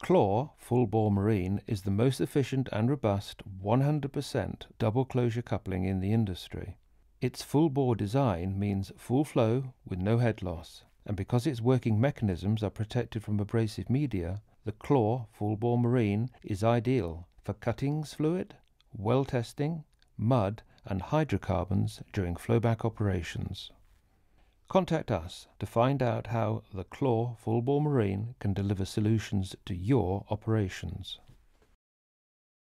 KLAW full bore marine is the most efficient and robust 100% double closure coupling in the industry. Its full bore design means full flow with no head loss, and because its working mechanisms are protected from abrasive media, the KLAW full bore marine is ideal for cuttings fluid, well testing, mud, and hydrocarbons during flowback operations. Contact us to find out how the KLAW Full Bore Marine can deliver solutions to your operations.